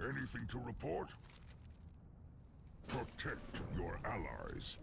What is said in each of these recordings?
Anything to report? Protect your allies.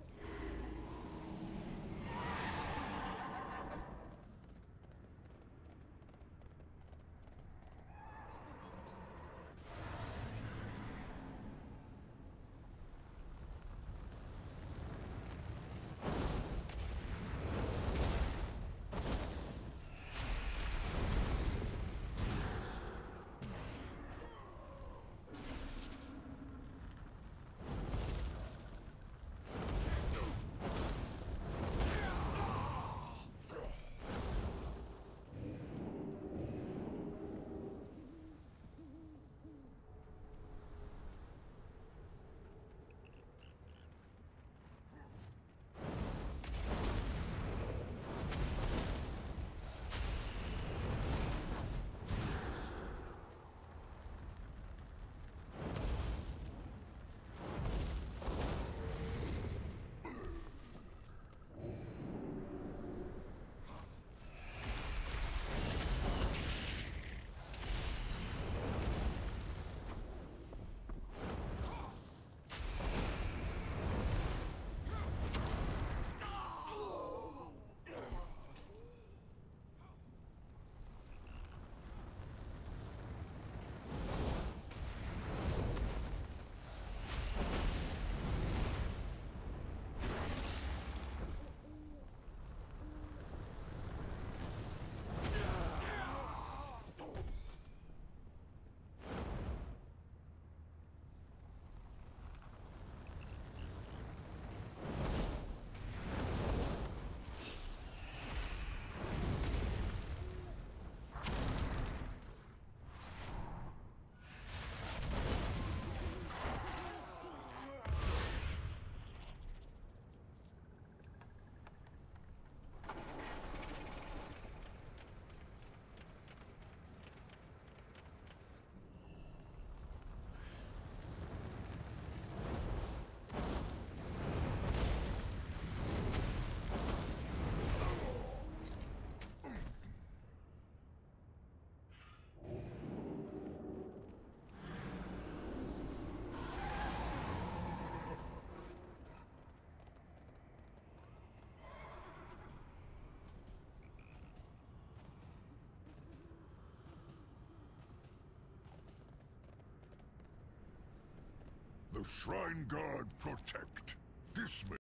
The Shrine Guard protect. Dismiss.